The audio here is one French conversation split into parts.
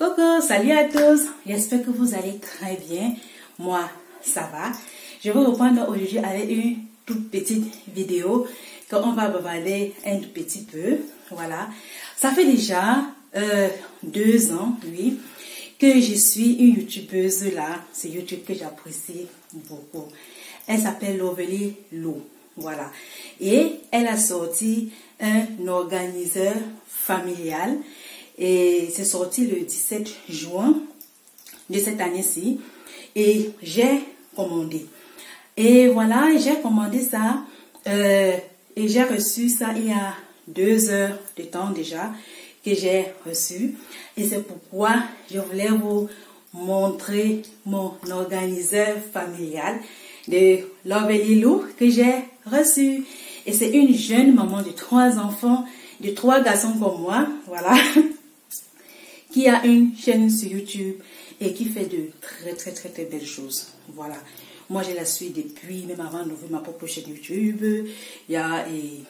Coucou, salut à tous. J'espère que vous allez très bien. Moi, ça va. Je vais reprendre aujourd'hui avec une toute petite vidéo qu'on va bavarder un tout petit peu. Voilà. Ça fait déjà euh, deux ans, oui, que je suis une youtubeuse là. C'est YouTube que j'apprécie beaucoup. Elle s'appelle Lovely Lou. Voilà. Et elle a sorti un organiseur familial et c'est sorti le 17 juin de cette année-ci. Et j'ai commandé. Et voilà, j'ai commandé ça. Euh, et j'ai reçu ça il y a deux heures de temps déjà que j'ai reçu. Et c'est pourquoi je voulais vous montrer mon organiseur familial de Lou que j'ai reçu. Et c'est une jeune maman de trois enfants, de trois garçons comme moi. Voilà. qui a une chaîne sur YouTube et qui fait de très très très très belles choses. Voilà. Moi, je la suis depuis, même avant d'ouvrir ma propre chaîne YouTube. Il y a, et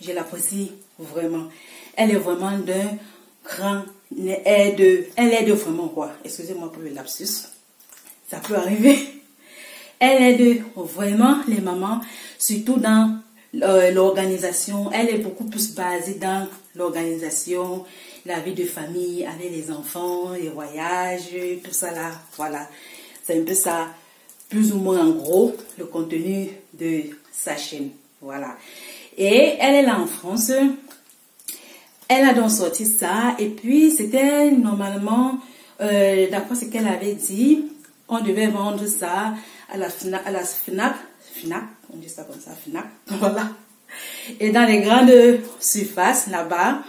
je l'apprécie vraiment. Elle est vraiment d'un grand, elle est de, elle est de vraiment quoi. Excusez-moi pour le lapsus. Ça peut arriver. Elle est de vraiment les mamans, surtout dans euh, l'organisation. Elle est beaucoup plus basée dans l'organisation, la vie de famille avec les enfants, les voyages, tout ça là. Voilà. C'est un peu ça, plus ou moins en gros, le contenu de sa chaîne. Voilà. Et elle est là en France. Elle a donc sorti ça. Et puis, c'était normalement, euh, d'après ce qu'elle avait dit, on devait vendre ça à la FNAC, à la FNAC, FNAC, on dit ça comme ça, FNAC, voilà. Et dans les grandes surfaces là-bas,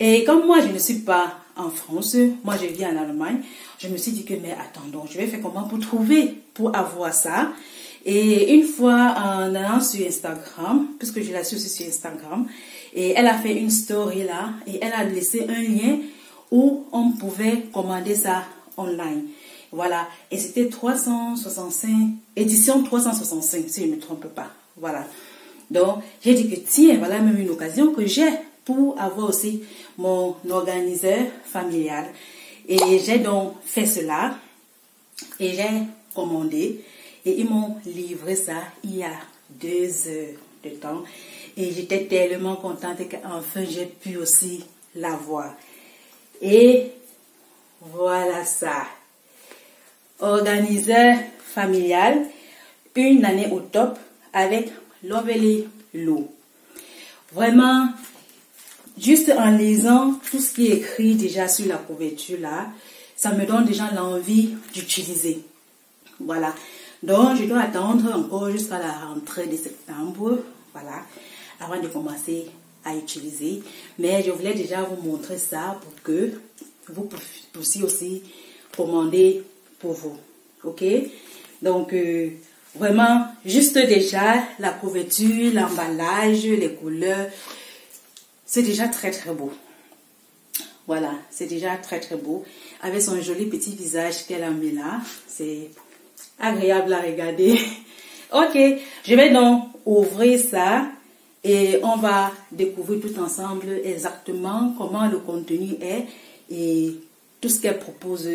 et comme moi, je ne suis pas en France, moi je vis en Allemagne, je me suis dit que, mais attendons, je vais faire comment pour trouver, pour avoir ça? Et une fois en allant sur Instagram, puisque je la suis aussi sur Instagram, et elle a fait une story là, et elle a laissé un lien où on pouvait commander ça online. Voilà. Et c'était 365, édition 365, si je ne me trompe pas. Voilà. Donc, j'ai dit que tiens, voilà même une occasion que j'ai pour avoir aussi mon organiseur familial. Et j'ai donc fait cela et j'ai commandé et ils m'ont livré ça il y a deux heures de temps. Et j'étais tellement contente qu'enfin j'ai pu aussi l'avoir. Et voilà ça. Organiseur familial, une année au top avec Lovely Lou. Vraiment, Juste en lisant tout ce qui est écrit déjà sur la couverture là, ça me donne déjà l'envie d'utiliser. Voilà. Donc, je dois attendre encore jusqu'à la rentrée de septembre, voilà, avant de commencer à utiliser. Mais je voulais déjà vous montrer ça pour que vous puissiez aussi commander pour vous. Ok? Donc, euh, vraiment, juste déjà la couverture, l'emballage, les couleurs, c'est déjà très très beau. Voilà, c'est déjà très très beau. Avec son joli petit visage qu'elle a mis là. C'est agréable à regarder. ok, je vais donc ouvrir ça et on va découvrir tout ensemble exactement comment le contenu est et tout ce qu'elle propose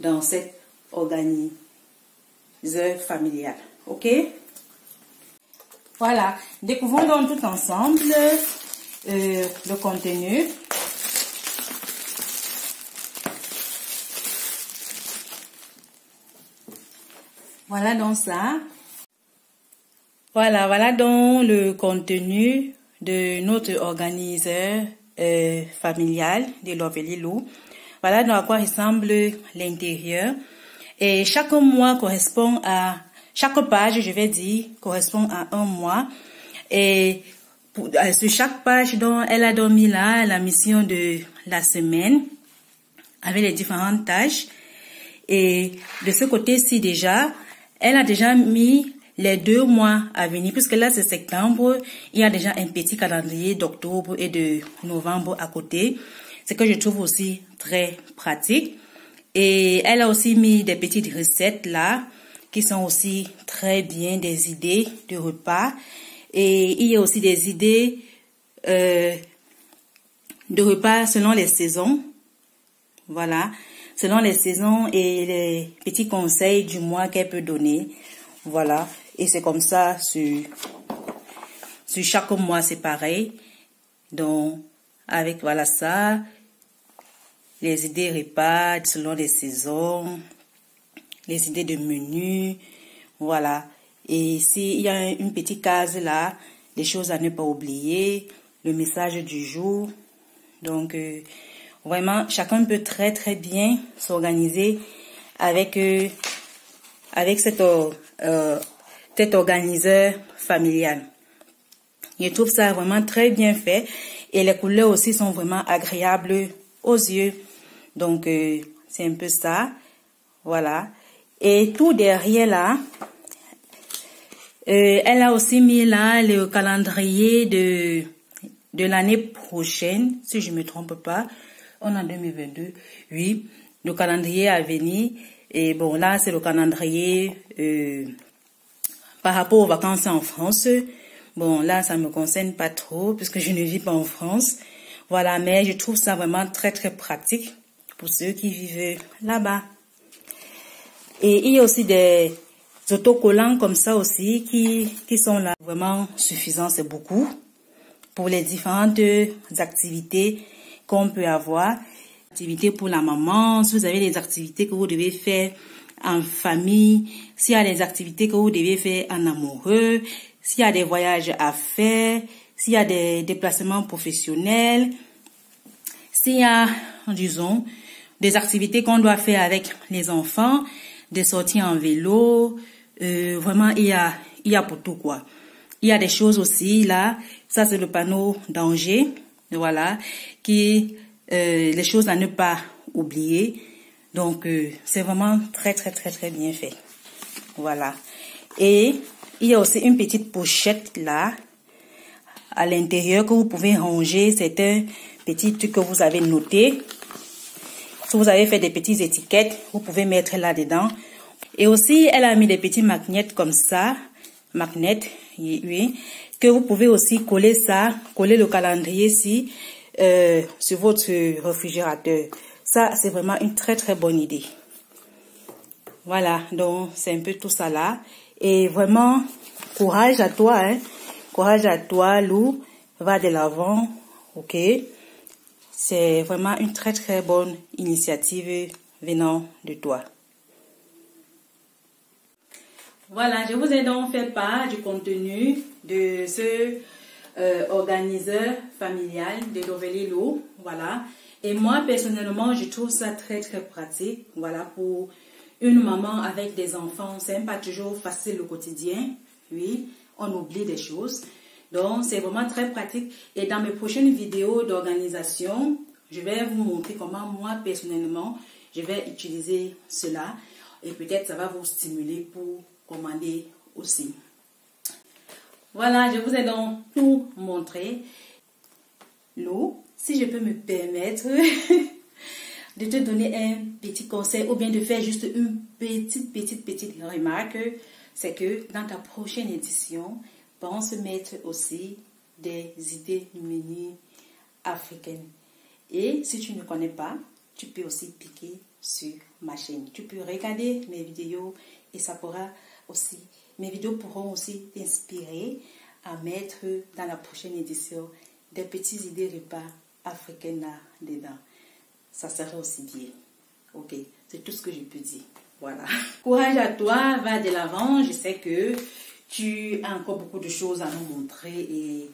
dans cette organisation familiale. Ok? Voilà, découvrons donc tout ensemble euh, le contenu. Voilà donc ça. Voilà, voilà donc le contenu de notre organiseur euh, familial de Lovely Lou. Voilà donc à quoi ressemble l'intérieur. Et chaque mois correspond à, chaque page, je vais dire, correspond à un mois. Et sur chaque page dont elle a dormi là la mission de la semaine avec les différentes tâches. Et de ce côté-ci déjà, elle a déjà mis les deux mois à venir, puisque là c'est septembre, il y a déjà un petit calendrier d'octobre et de novembre à côté, ce que je trouve aussi très pratique. Et elle a aussi mis des petites recettes là, qui sont aussi très bien des idées de repas. Et il y a aussi des idées euh, de repas selon les saisons. Voilà. selon les saisons et les petits conseils du mois qu'elle peut donner. Voilà. Et c'est comme ça sur, sur chaque mois, c'est pareil. Donc, avec voilà ça, les idées repas selon les saisons, les idées de menu, voilà. Et ici, il y a une petite case là, les choses à ne pas oublier, le message du jour. Donc, euh, vraiment, chacun peut très très bien s'organiser avec euh, avec cet, euh, cet organiseur familial. Je trouve ça vraiment très bien fait et les couleurs aussi sont vraiment agréables aux yeux. Donc, euh, c'est un peu ça. Voilà. Et tout derrière là, euh, elle a aussi mis là le calendrier de, de l'année prochaine, si je me trompe pas. On est en 2022. Oui, le calendrier à venir. Et bon, là, c'est le calendrier euh, par rapport aux vacances en France. Bon, là, ça me concerne pas trop puisque je ne vis pas en France. Voilà, mais je trouve ça vraiment très, très pratique pour ceux qui vivent là-bas. Et il y a aussi des autocollants comme ça aussi qui, qui sont là. Vraiment suffisants, c'est beaucoup pour les différentes activités qu'on peut avoir. Activités pour la maman, si vous avez des activités que vous devez faire en famille, s'il y a des activités que vous devez faire en amoureux, s'il y a des voyages à faire, s'il y a des déplacements professionnels, s'il y a, disons, des activités qu'on doit faire avec les enfants, des sorties en vélo, euh, vraiment il y a il y a pour tout quoi. Il y a des choses aussi là, ça c'est le panneau danger, voilà, qui euh, les choses à ne pas oublier. Donc euh, c'est vraiment très très très très bien fait. Voilà. Et il y a aussi une petite pochette là à l'intérieur que vous pouvez ranger. C'est un petit truc que vous avez noté. Si vous avez fait des petites étiquettes, vous pouvez mettre là-dedans. Et aussi, elle a mis des petits magnets comme ça. Magnets, oui. Que vous pouvez aussi coller ça, coller le calendrier ici euh, sur votre réfrigérateur. Ça, c'est vraiment une très très bonne idée. Voilà, donc c'est un peu tout ça là. Et vraiment, courage à toi, hein. Courage à toi, Lou. Va de l'avant, ok? C'est vraiment une très très bonne initiative venant de toi. Voilà, je vous ai donc fait part du contenu de ce euh, organiseur familial de Lovelilo. Voilà. Et moi, personnellement, je trouve ça très, très pratique. Voilà, pour une maman avec des enfants, c'est pas toujours facile le quotidien. Oui, on oublie des choses. Donc, c'est vraiment très pratique. Et dans mes prochaines vidéos d'organisation, je vais vous montrer comment moi, personnellement, je vais utiliser cela. Et peut-être ça va vous stimuler pour commander aussi. Voilà, je vous ai donc tout montré. L'eau, si je peux me permettre de te donner un petit conseil ou bien de faire juste une petite, petite, petite remarque, c'est que dans ta prochaine édition, pense mettre aussi des idées mini africaines. Et si tu ne connais pas, tu peux aussi piquer sur ma chaîne. Tu peux regarder mes vidéos et ça pourra mes vidéos pourront aussi t'inspirer à mettre dans la prochaine édition des petites idées repas africaines là-dedans. Ça sera aussi bien. Ok, c'est tout ce que je peux dire. Voilà. Courage à toi, va de l'avant. Je sais que tu as encore beaucoup de choses à nous montrer et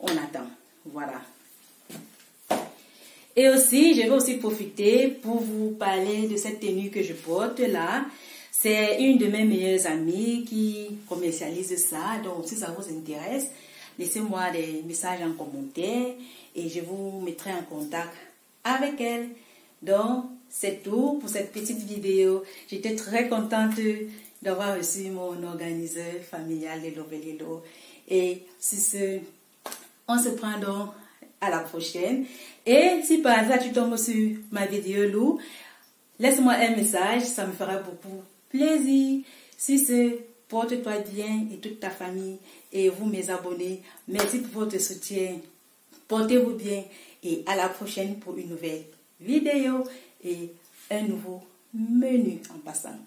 on attend. Voilà. Et aussi, je vais aussi profiter pour vous parler de cette tenue que je porte là. C'est une de mes meilleures amies qui commercialise ça. Donc, si ça vous intéresse, laissez-moi des messages en commentaire et je vous mettrai en contact avec elle. Donc, c'est tout pour cette petite vidéo. J'étais très contente d'avoir reçu mon organiseur familial de Lovelilo. Et si ce, on se prend donc à la prochaine. Et si par hasard tu tombes sur ma vidéo Lou, laisse-moi un message, ça me fera beaucoup plaisir. Si c'est porte-toi bien et toute ta famille et vous mes abonnés, merci pour votre soutien. Portez-vous bien et à la prochaine pour une nouvelle vidéo et un nouveau menu en passant.